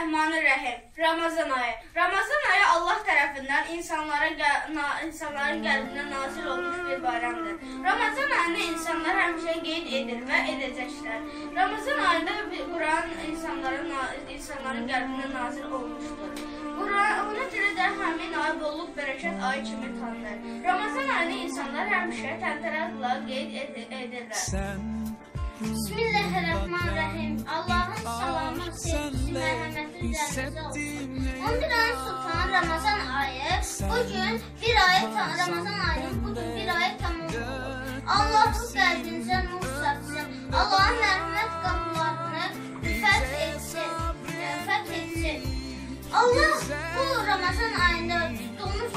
Bismillahirrahmanirrahim. Ramazan ayı. Ramazan ayı Allah tərəfindən insanlara na- insanların qəlbinə nazil olmuş bir bayramdır. Ramazan ayını insanlar həmişə qeyd edir və edəcəklər. Ramazan ayında Quran insanların insanların qəlbinə nazil olmuşdur. Quran ona görə də həmin ay bolluk bərəkət ayı kimi tanınır. Ramazan ayını insanlar həmişə təntəraqla qeyd ed- edirlər. Bismillahirrahmanirrahim. Allahın salamı, sevgisi, mərhəməti üzərinizə olsun. 11 ayın sultanı Ramazan ayı bugün bir ayı tam Ramazan ayının bugün bir ayı tamam olur. Allah'ın qəlbinizə nur saçsın. Allah'ın mərhəmət qapılarını fəth etsin. Fəth etsin. Allah bu Ramazan ayında tutduğumuz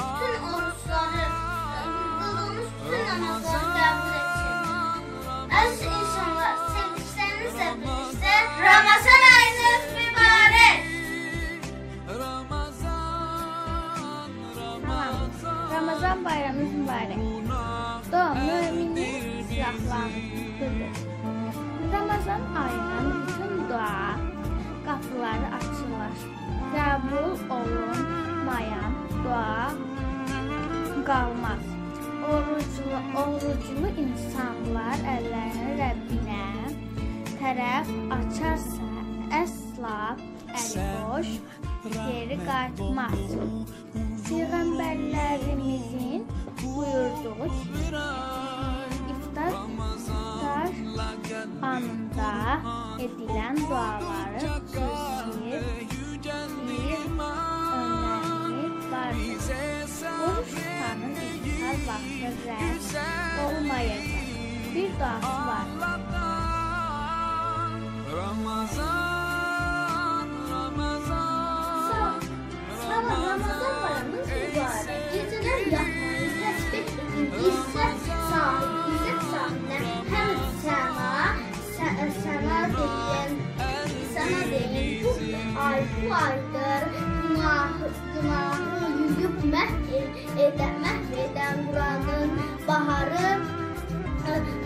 silahlarıdır. Ramazan ayının bütün dua qapıları açılır. Qəbul olunmayan dua qalmaz. Oruclu, oruclu insanlar əllərini Rəbbinə tərəf açarsa əsla əli boş geri qayıtmaz. Peyğəmbərlərimizin buyurduğu kimi Kur'an'da edilen duaları süsleyip bir önlemlik vardır. Oruç tutanın iftar vakti olmayacak. Bir duası var.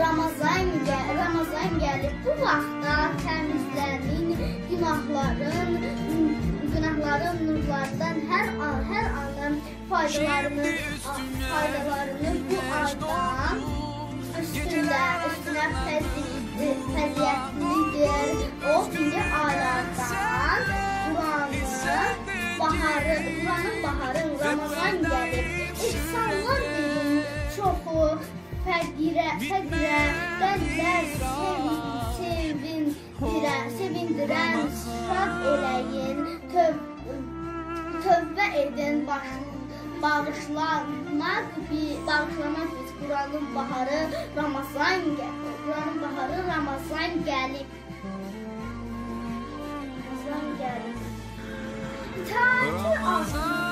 Ramazan gəl, Ramazan gəlib. Bu vaxtda təmizlənin, günahların, günahların nurlardan hər an, hər anın faydalarını, faydalarını bu aydan üstündə, üstünə fəzil- fəziyyətlidir. O birinci aylardan Quranı, baharı, Quranın baharı Ramazan gəlib. İnsanlar deyin çoxu fəqirə, fəqirə, bənlər sevin, sevindirən, sevindirən, şad eləyin, töv, tövbə edin, baş, bağışlamaq, bir, bağışlamaq biz Quranın baharı Ramazan gəlib. Quranın baharı Ramazan gəlib. Ramazan gəlib. İtaati azı,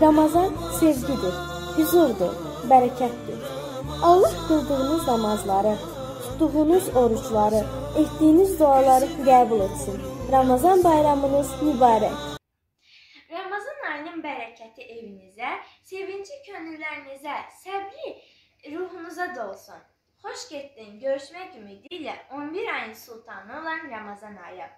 Ramazan sevgidir, huzurdur, bərəkətdir. Allah qıldığınız namazları, tutduğunuz oruçları, etdiyiniz duaları qəbul etsin. Ramazan bayramınız mübarək. Ramazan ayının bərəkəti evinizə, sevinci könüllərinizə, səbri ruhunuza dolsun. Xoş getdin. Görüşmək ümidi ilə 11 ayın sultanı olan Ramazan ayı.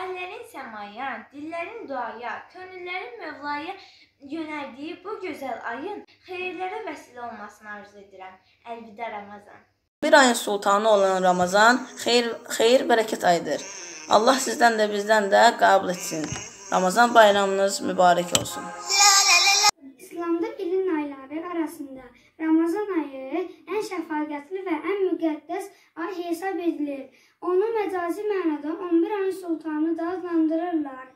Əllərin səmaya, dillərin duaya, könüllərin Mövlaya yönəldiyi bu gözəl ayın xeyirlərə vəsilə olmasını arzu edirəm. Əlvida Ramazan. Bir ayın sultanı olan Ramazan xeyir, xeyir bərəkət ayıdır. Allah sizdən də bizdən də qəbul etsin. Ramazan bayramınız mübarək olsun. İslamda ilin ayları arasında Ramazan ayı ən şəfaqətli və ən müqəddəs ay hesab edilir. Onu məcazi mənada 11 ayın sultanı da adlandırırlar.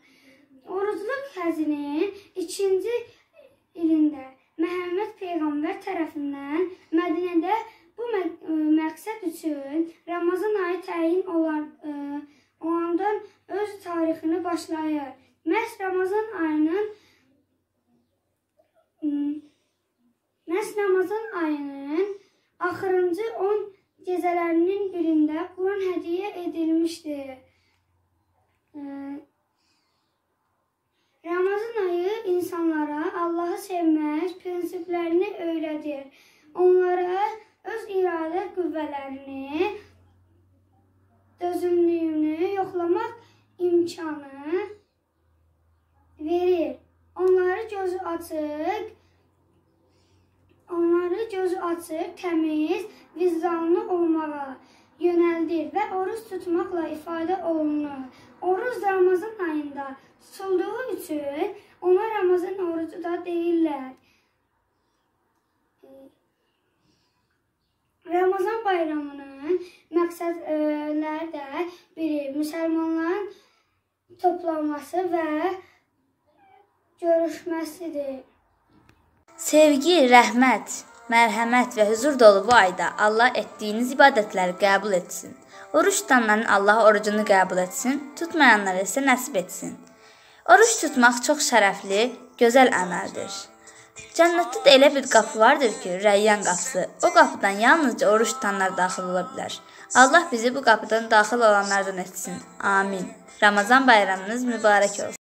Orucluq həzinin 2-ci ilində Məhəmməd peyğəmbər tərəfindən Mədinədə bu mə- ə, məqsəd üçün Ramazan ayı təyin olan ə, olandan öz tarixini başlayır. Məhz Ramazan ayının Hmm, Məhz Ramazan ayının axırıncı 10 gecələrinin birində Quran hədiyyə edilmişdir. Ee, Ramazan ayı insanlara Allahı sevmək prinsiplərini öyrədir. Onlara öz iradə qüvvələrini, dözümlüyünü yoxlamaq imkanı verir. Onları gözü açıq, onları gözü açıq, təmiz, vicdanlı olmağa yönəldir və oruç tutmaqla ifadə olunur. Oruç Ramazan ayında tutulduğu üçün ona Ramazan orucu da deyirlər. Ramazan bayramının məqsədləri də biri müsəlmanların toplanması və görüşməsidir. Sevgi, rəhmət, mərhəmət və huzur dolu bu ayda Allah etdiyiniz ibadətləri qəbul etsin. Oruç tutanların Allah orucunu qəbul etsin, tutmayanlara isə nəsib etsin. Oruç tutmaq çox şərəfli, gözəl əməldir. Cənnətdə də elə bir qapı vardır ki, Rəyyan qapısı. O qapıdan yalnızca oruç tutanlar daxil ola bilər. Allah bizi bu qapıdan daxil olanlardan etsin. Amin. Ramazan bayramınız mübarək olsun.